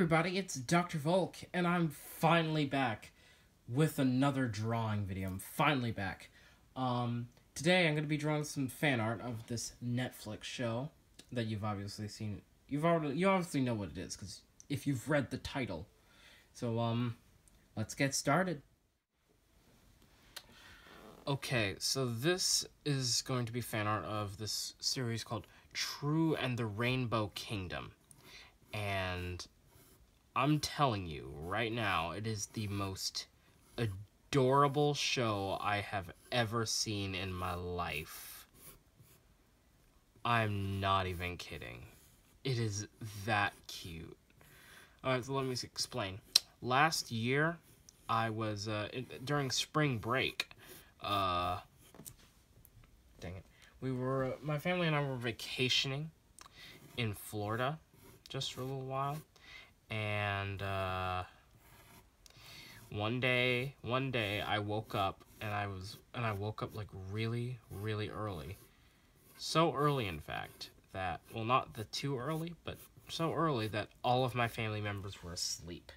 everybody, it's Dr. Volk, and I'm finally back with another drawing video. I'm finally back. Um, today I'm going to be drawing some fan art of this Netflix show that you've obviously seen. You've already, you obviously know what it is, because if you've read the title. So, um, let's get started. Okay, so this is going to be fan art of this series called True and the Rainbow Kingdom. And I'm telling you right now, it is the most adorable show I have ever seen in my life. I'm not even kidding. It is that cute. Alright, so let me explain. Last year, I was, uh, during spring break, uh, dang it. We were, my family and I were vacationing in Florida just for a little while and uh, one day, one day I woke up and I was and I woke up like really, really early. So early, in fact, that well, not the too early, but so early that all of my family members were asleep,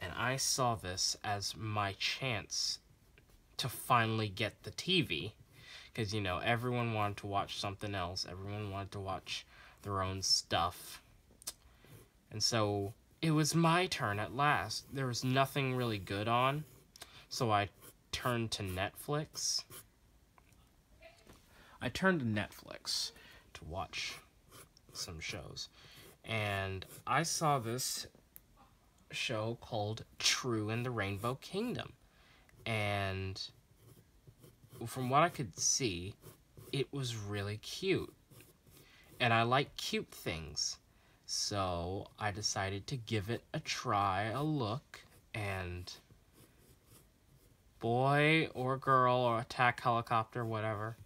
and I saw this as my chance to finally get the TV, because you know everyone wanted to watch something else. Everyone wanted to watch their own stuff. And so it was my turn at last. There was nothing really good on, so I turned to Netflix. I turned to Netflix to watch some shows, and I saw this show called True and the Rainbow Kingdom, and from what I could see, it was really cute. And I like cute things. So I decided to give it a try, a look, and boy or girl or attack helicopter, whatever,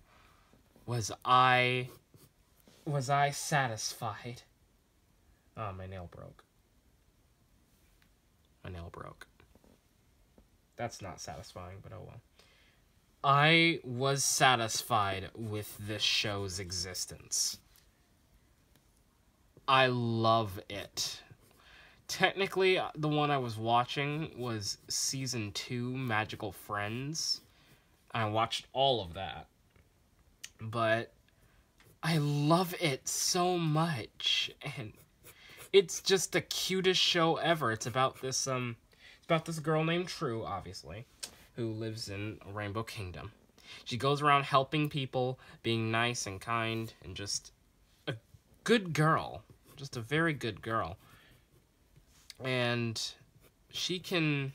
was I was I satisfied. Oh, my nail broke. My nail broke. That's not satisfying, but oh well. I was satisfied with this show's existence. I love it. Technically, uh, the one I was watching was season two, Magical Friends. I watched all of that. But I love it so much. And it's just the cutest show ever. It's about this, um, it's about this girl named True, obviously, who lives in Rainbow Kingdom. She goes around helping people, being nice and kind, and just good girl just a very good girl. And she can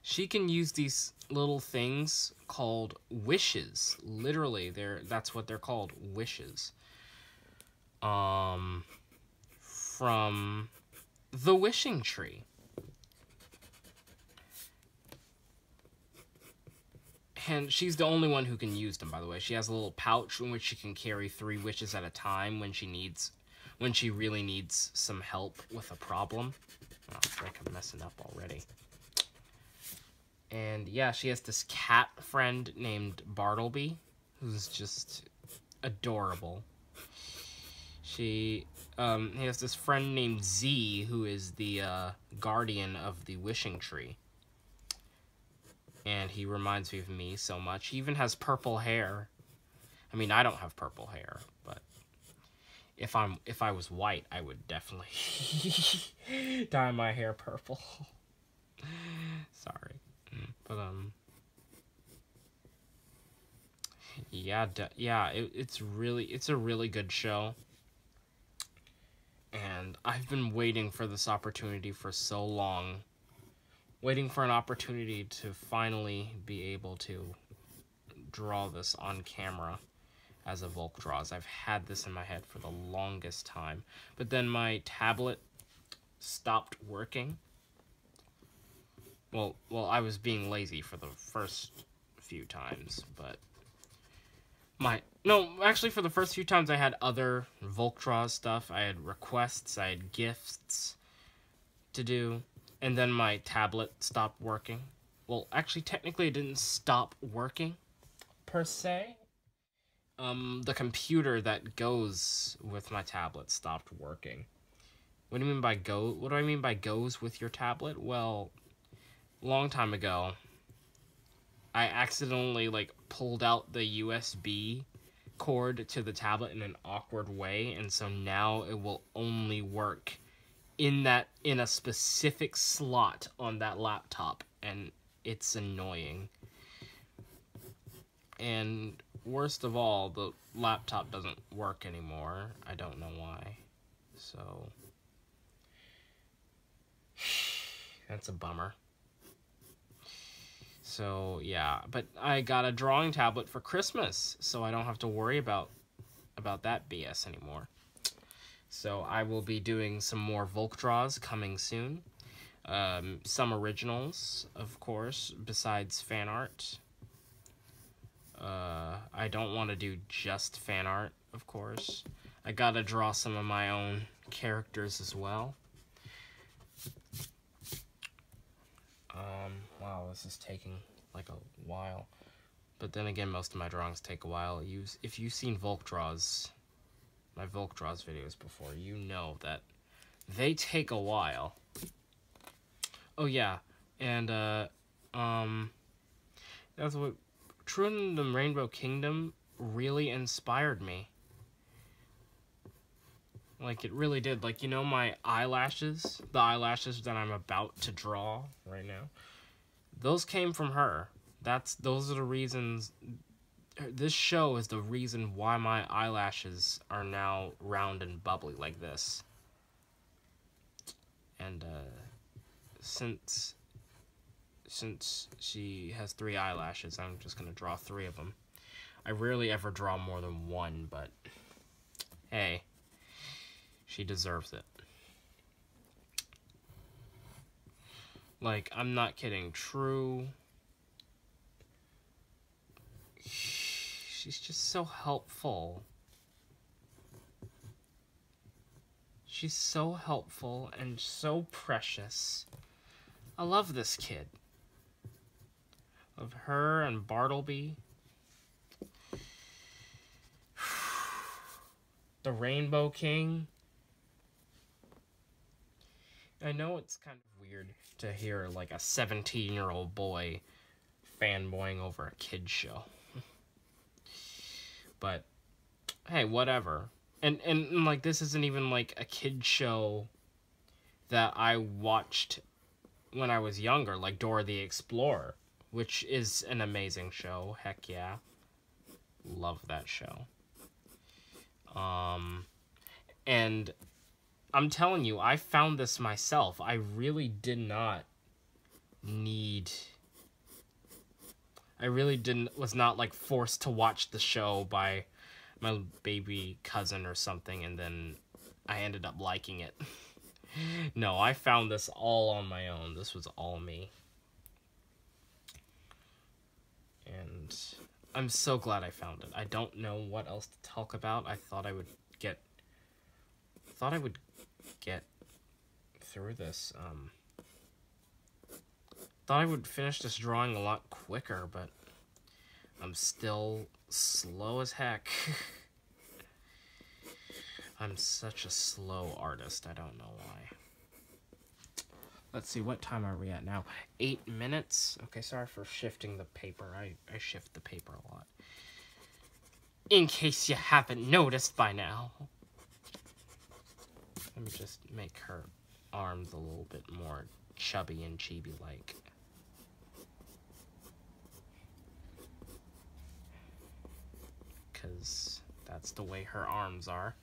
she can use these little things called wishes. Literally, they're that's what they're called, wishes. Um from the wishing tree. And she's the only one who can use them by the way. She has a little pouch in which she can carry three wishes at a time when she needs when she really needs some help with a problem. Oh, I like I'm messing up already. And yeah she has this cat friend named Bartleby who's just adorable. She um he has this friend named Zee who is the uh, guardian of the wishing tree and he reminds me of me so much. He even has purple hair. I mean, I don't have purple hair, but if I'm if I was white, I would definitely dye my hair purple. Sorry, but um, yeah, yeah, it, it's really it's a really good show. And I've been waiting for this opportunity for so long waiting for an opportunity to finally be able to draw this on camera as a Volk draws. I've had this in my head for the longest time. But then my tablet stopped working. Well, well, I was being lazy for the first few times, but my no, actually for the first few times I had other Volk draws stuff. I had requests, I had gifts to do and then my tablet stopped working. Well, actually, technically, it didn't stop working, per se. Um, the computer that goes with my tablet stopped working. What do you mean by go? What do I mean by goes with your tablet? Well, long time ago, I accidentally like pulled out the USB cord to the tablet in an awkward way, and so now it will only work in that in a specific slot on that laptop, and it's annoying. And worst of all, the laptop doesn't work anymore. I don't know why. So that's a bummer. So yeah, but I got a drawing tablet for Christmas, so I don't have to worry about about that BS anymore. So I will be doing some more Volk draws coming soon. Um, some originals, of course, besides fan art. Uh, I don't want to do just fan art, of course. I gotta draw some of my own characters as well. Um, wow, this is taking like a while. But then again, most of my drawings take a while. You, if you've seen Volk draws, my Volk draws videos before, you know that they take a while. Oh yeah, and uh, um, that's what True the Rainbow Kingdom really inspired me. Like, it really did. Like, you know my eyelashes? The eyelashes that I'm about to draw right now? Those came from her. That's Those are the reasons... This show is the reason why my eyelashes are now round and bubbly like this. And, uh... Since... Since she has three eyelashes, I'm just gonna draw three of them. I rarely ever draw more than one, but... Hey she deserves it. Like, I'm not kidding. True. She's just so helpful. She's so helpful and so precious. I love this kid. Of her and Bartleby. The Rainbow King. I know it's kind of weird to hear like a 17 year old boy fanboying over a kid show. But hey, whatever. And, and and like this isn't even like a kid show that I watched when I was younger, like Dora the Explorer, which is an amazing show. Heck yeah. Love that show. Um and I'm telling you, I found this myself. I really did not need I really didn't was not like forced to watch the show by my baby cousin or something and then I ended up liking it. no, I found this all on my own. This was all me. And I'm so glad I found it. I don't know what else to talk about. I thought I would get thought I would get through this. Um, thought I would finish this drawing a lot quicker, but I'm still slow as heck. I'm such a slow artist, I don't know why. Let's see, what time are we at now? Eight minutes? Okay, sorry for shifting the paper. I, I shift the paper a lot. In case you haven't noticed by now. Let me just make her arms a little bit more chubby and chibi-like. Because that's the way her arms are.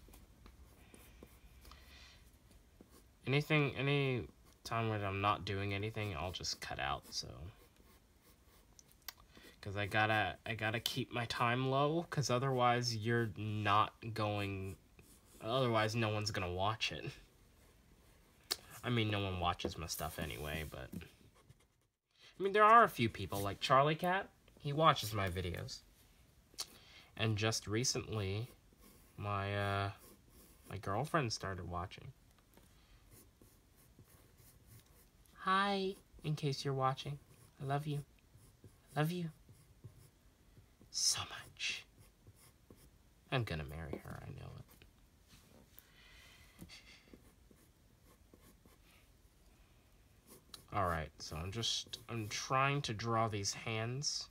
Anything, any time when I'm not doing anything, I'll just cut out, so... Because I gotta, I gotta keep my time low, because otherwise you're not going Otherwise, no one's gonna watch it. I mean, no one watches my stuff anyway, but... I mean, there are a few people, like Charlie Cat. He watches my videos. And just recently, my, uh, my girlfriend started watching. Hi, in case you're watching. I love you. I love you. So much. I'm gonna marry her, I know it. Alright, so I'm just, I'm trying to draw these hands.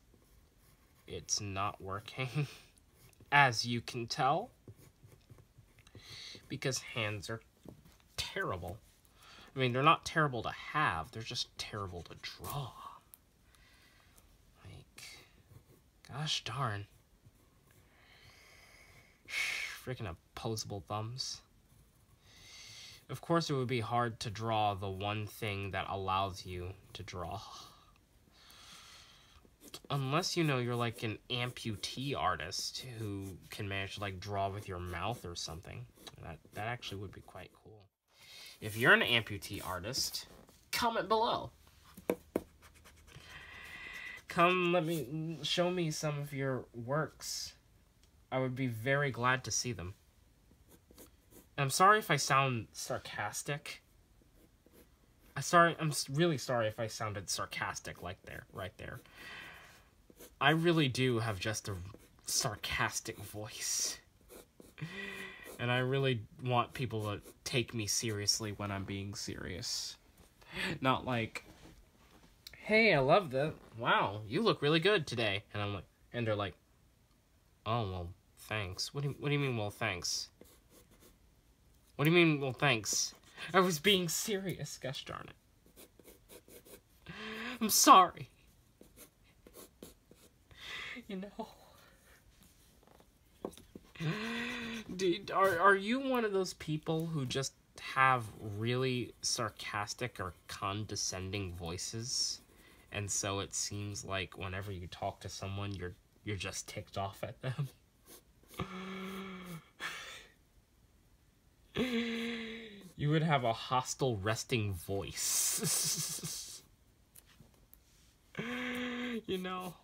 It's not working, as you can tell, because hands are terrible. I mean, they're not terrible to have, they're just terrible to draw. Like, gosh darn. Freaking opposable thumbs. Of course, it would be hard to draw the one thing that allows you to draw. Unless, you know, you're like an amputee artist who can manage to, like, draw with your mouth or something. That, that actually would be quite cool. If you're an amputee artist, comment below. Come, let me, show me some of your works. I would be very glad to see them. I'm sorry if I sound sarcastic. i'm sorry. I'm really sorry if I sounded sarcastic like there, right there. I really do have just a sarcastic voice. And I really want people to take me seriously when I'm being serious. Not like, hey, I love that. Wow, you look really good today. And I'm like, and they're like, oh, well, thanks. What do you, what do you mean, well, thanks? What do you mean, well, thanks? I was being serious, gosh darn it. I'm sorry. You know. Dude, are, are you one of those people who just have really sarcastic or condescending voices? And so it seems like whenever you talk to someone, you're you're just ticked off at them. you would have a hostile resting voice. you know.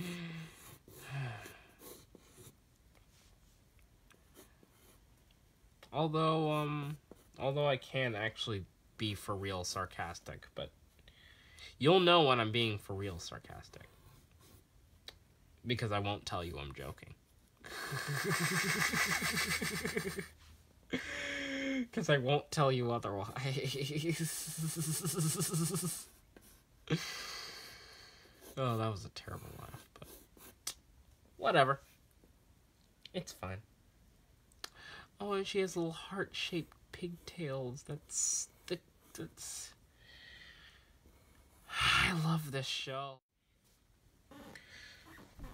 although, um, although I can actually be for real sarcastic, but you'll know when I'm being for real sarcastic because I won't tell you I'm joking. Because I won't tell you otherwise. oh, that was a terrible laugh, whatever. It's fine. Oh, and she has little heart-shaped pigtails. That's that's. I love this show.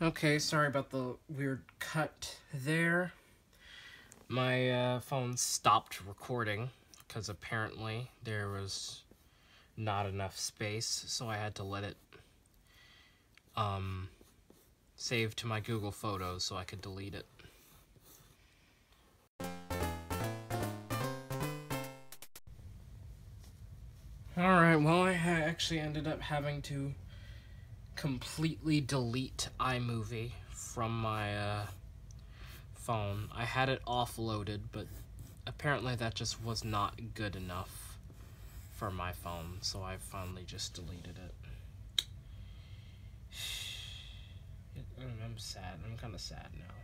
Okay, sorry about the weird cut there. My uh, phone stopped recording because apparently there was not enough space, so I had to let it um, save to my Google Photos so I could delete it. Alright, well, I actually ended up having to completely delete iMovie from my uh, phone. I had it offloaded, but apparently that just was not good enough for my phone, so I finally just deleted it. I'm sad. I'm kind of sad now.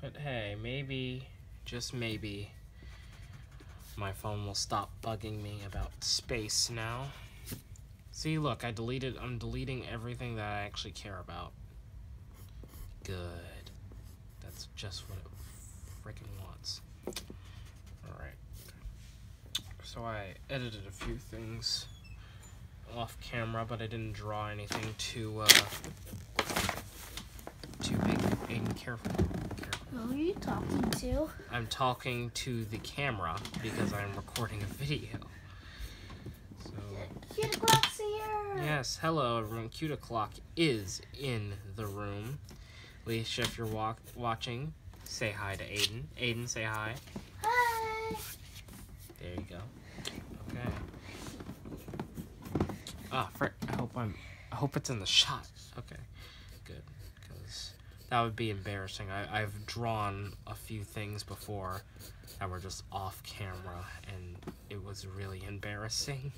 But hey, maybe, just maybe, my phone will stop bugging me about space now. See, look, I deleted, I'm deleting everything that I actually care about. Good. That's just what it freaking wants. Alright. So I edited a few things off camera, but I didn't draw anything too, uh, too big. Aiden, careful. careful. Who are you talking to? I'm talking to the camera because I'm recording a video. So. Cute Clock's here. Yes, hello everyone. Cute Clock is in the room. Leisha, if you're walk watching, say hi to Aiden. Aiden, say hi. Hi. There you go. Okay. Ah. I hope I'm. I hope it's in the shot. Okay, good. Because that would be embarrassing. I, I've drawn a few things before that were just off camera, and it was really embarrassing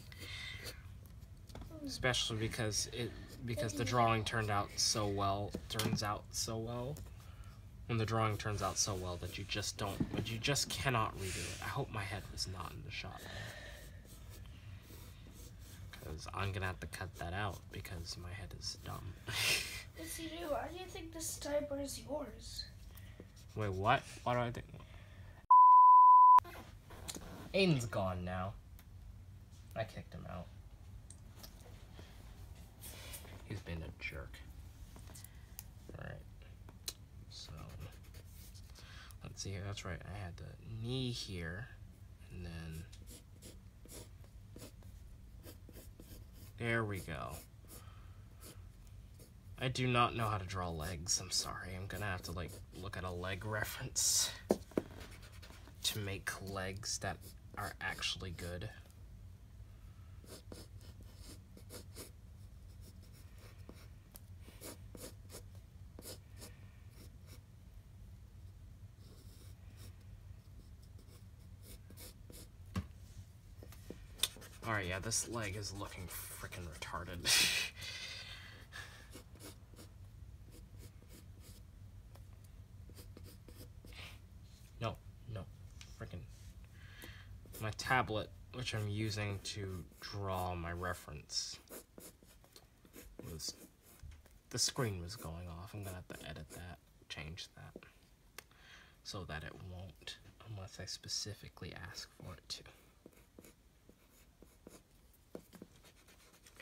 especially because it because the drawing turned out so well turns out so well when the drawing turns out so well that you just don't, but you just cannot redo it. I hope my head was not in the shot. Because I'm gonna have to cut that out because my head is dumb. Yes, you do. Why do you think this diaper is yours? Wait, what? Why do I think? Aiden's gone now. I kicked him out. He's been a jerk. Alright. So, let's see here. That's right. I had the knee here. And then. There we go. I do not know how to draw legs. I'm sorry. I'm gonna have to like look at a leg reference to make legs that are actually good. Alright, yeah, this leg is looking freaking retarded. no, no, freaking. My tablet, which I'm using to draw my reference, was. The screen was going off. I'm gonna have to edit that, change that, so that it won't, unless I specifically ask for it to.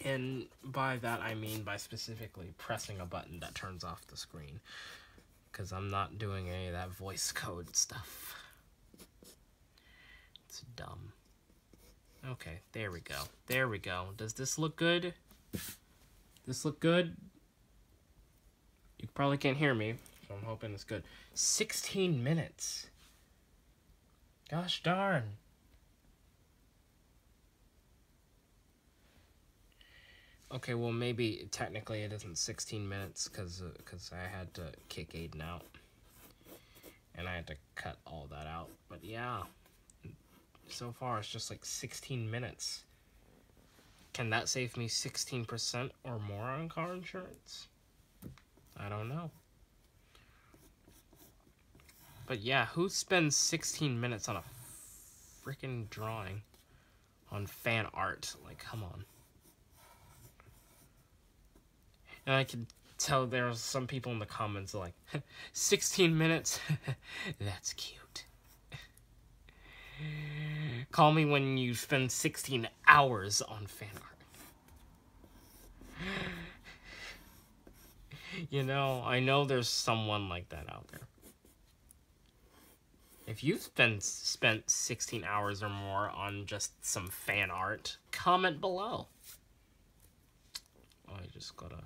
And by that I mean by specifically pressing a button that turns off the screen. Because I'm not doing any of that voice code stuff. It's dumb. Okay, there we go. There we go. Does this look good? This look good? You probably can't hear me, so I'm hoping it's good. 16 minutes. Gosh darn. Okay, well maybe technically it isn't 16 minutes because because uh, I had to kick Aiden out, and I had to cut all that out. But yeah, so far it's just like 16 minutes. Can that save me 16% or more on car insurance? I don't know. But yeah, who spends 16 minutes on a freaking drawing on fan art? Like, come on. And I can tell there are some people in the comments like, 16 minutes? That's cute. Call me when you spend 16 hours on fan art. You know, I know there's someone like that out there. If you've spent spent 16 hours or more on just some fan art, comment below. Oh, I just gotta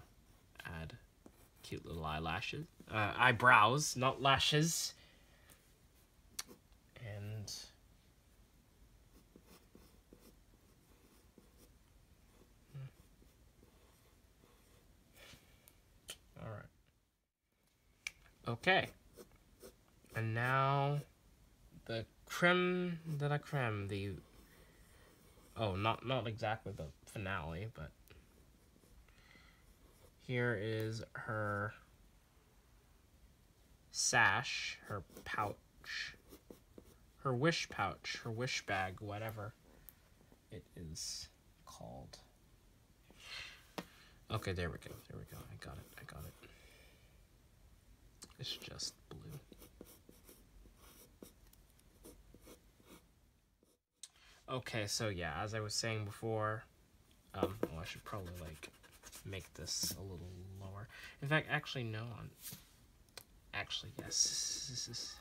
add cute little eyelashes. Uh, eyebrows, not lashes. And... Alright. Okay. And now the creme de la creme, the oh, not not exactly the finale, but here is her sash, her pouch, her wish pouch, her wish bag, whatever it is called. Okay, there we go. There we go. I got it. I got it. It's just blue. Okay, so yeah, as I was saying before, um, well, I should probably like make this a little lower. In fact, actually, no. I'm, actually, yes. This is.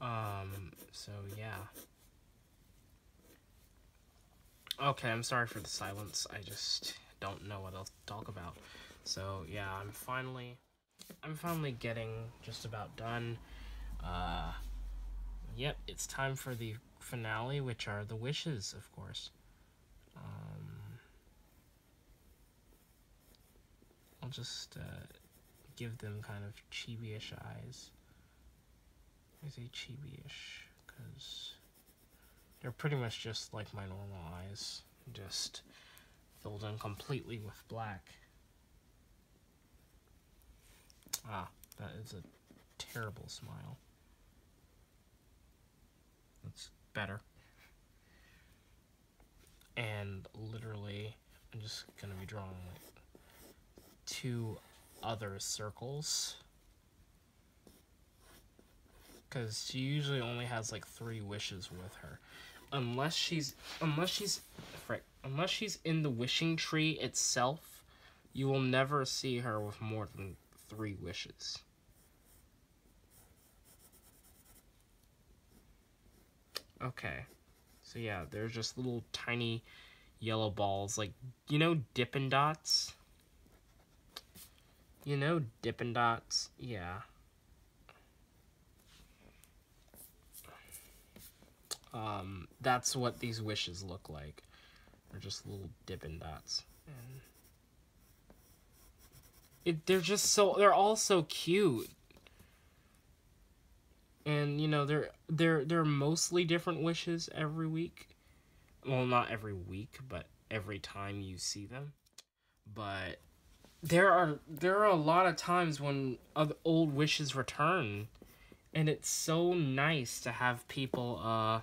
Um, so yeah. Okay, I'm sorry for the silence. I just don't know what else to talk about. So yeah, I'm finally, I'm finally getting just about done. Uh, yep, it's time for the finale, which are the wishes, of course. Um, I'll just uh, give them kind of chibi-ish eyes. is a chibi-ish because they're pretty much just like my normal eyes, just filled in completely with black. Ah, that is a terrible smile. That's better. And literally, I'm just gonna be drawing like two other circles. Because she usually only has like three wishes with her. Unless she's, unless she's, frick, unless she's in the wishing tree itself, you will never see her with more than three wishes. Okay. So yeah, they're just little tiny yellow balls, like, you know Dippin' Dots? You know Dippin' Dots? Yeah. Um, that's what these wishes look like. They're just little Dippin' Dots. And it, they're just so, they're all so cute. And you know they're they're they're mostly different wishes every week. Well not every week but every time you see them. But there are there are a lot of times when old wishes return. And it's so nice to have people uh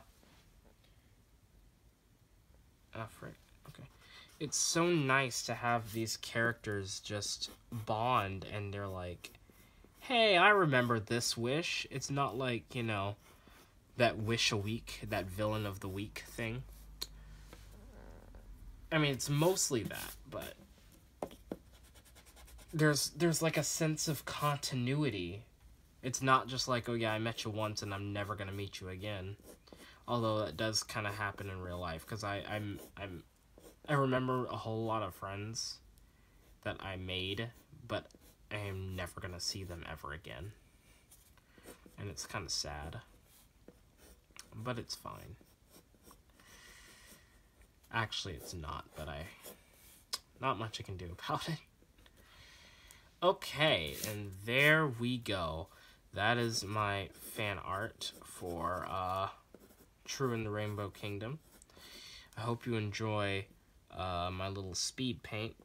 okay it's so nice to have these characters just bond and they're like hey, I remember this wish. It's not like, you know, that wish a week, that villain of the week thing. I mean, it's mostly that, but there's there's like a sense of continuity. It's not just like, oh yeah, I met you once and I'm never gonna meet you again. Although that does kind of happen in real life, because I I'm I'm I remember a whole lot of friends that I made, but I am never gonna see them ever again. And it's kind of sad. But it's fine. Actually, it's not, but I... Not much I can do about it. Okay, and there we go. That is my fan art for uh, True and the Rainbow Kingdom. I hope you enjoy uh, my little speed paint.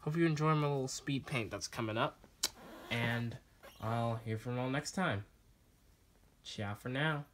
Hope you enjoy my little speed paint that's coming up. And I'll hear from you all next time. Ciao for now.